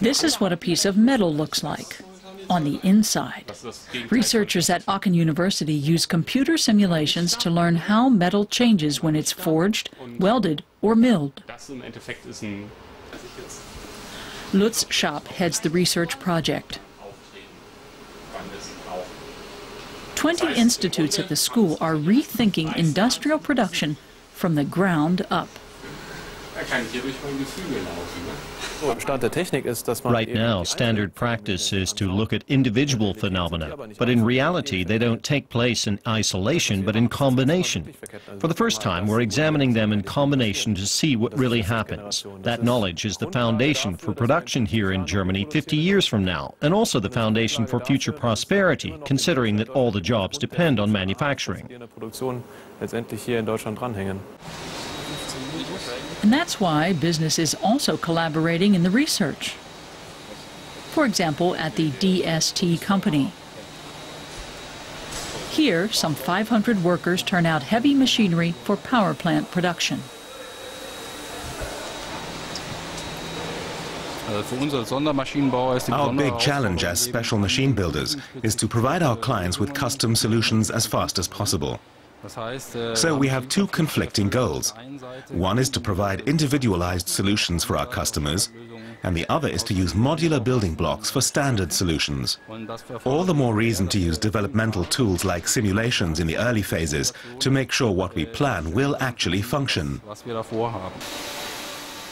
This is what a piece of metal looks like on the inside. Researchers at Aachen University use computer simulations to learn how metal changes when it's forged, welded, or milled. Lutz Schaap heads the research project. 20 institutes at the school are rethinking industrial production from the ground up. Right now, standard practice is to look at individual phenomena, but in reality, they don't take place in isolation, but in combination. For the first time, we're examining them in combination to see what really happens. That knowledge is the foundation for production here in Germany 50 years from now, and also the foundation for future prosperity, considering that all the jobs depend on manufacturing. And that's why business is also collaborating in the research. For example, at the DST company. Here, some 500 workers turn out heavy machinery for power plant production. Our big challenge as special machine builders is to provide our clients with custom solutions as fast as possible. So we have two conflicting goals. One is to provide individualized solutions for our customers, and the other is to use modular building blocks for standard solutions. All the more reason to use developmental tools like simulations in the early phases to make sure what we plan will actually function.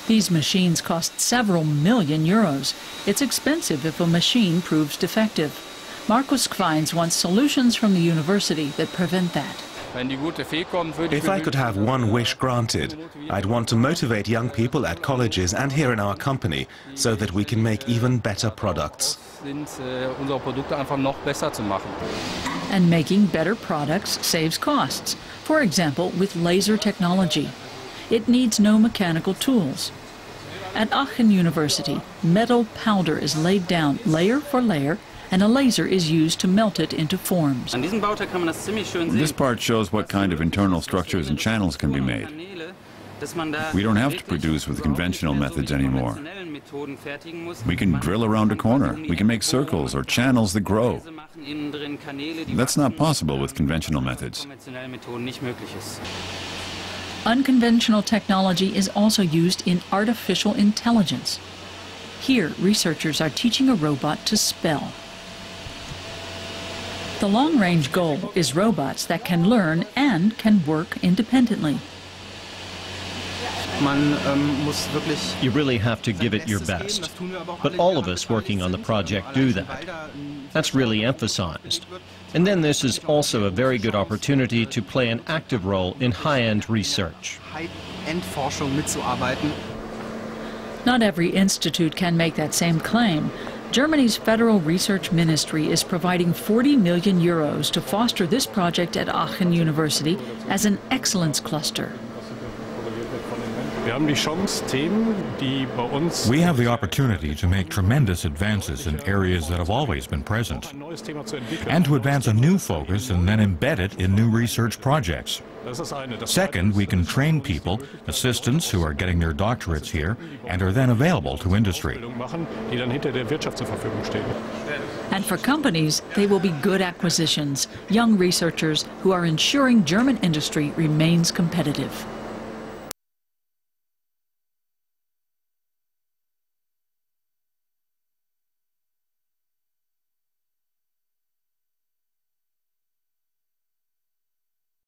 These machines cost several million euros. It's expensive if a machine proves defective. Markus Quines wants solutions from the university that prevent that. If I could have one wish granted, I'd want to motivate young people at colleges and here in our company so that we can make even better products. And making better products saves costs. For example, with laser technology. It needs no mechanical tools. At Aachen University, metal powder is laid down layer for layer and a laser is used to melt it into forms. This part shows what kind of internal structures and channels can be made. We don't have to produce with conventional methods anymore. We can drill around a corner. We can make circles or channels that grow. That's not possible with conventional methods. Unconventional technology is also used in artificial intelligence. Here, researchers are teaching a robot to spell. The long-range goal is robots that can learn and can work independently. You really have to give it your best. But all of us working on the project do that. That's really emphasized. And then this is also a very good opportunity to play an active role in high-end research. Not every institute can make that same claim. Germany's Federal Research Ministry is providing 40 million euros to foster this project at Aachen University as an excellence cluster. We have the opportunity to make tremendous advances in areas that have always been present, and to advance a new focus and then embed it in new research projects. Second, we can train people, assistants who are getting their doctorates here, and are then available to industry. And for companies, they will be good acquisitions, young researchers who are ensuring German industry remains competitive.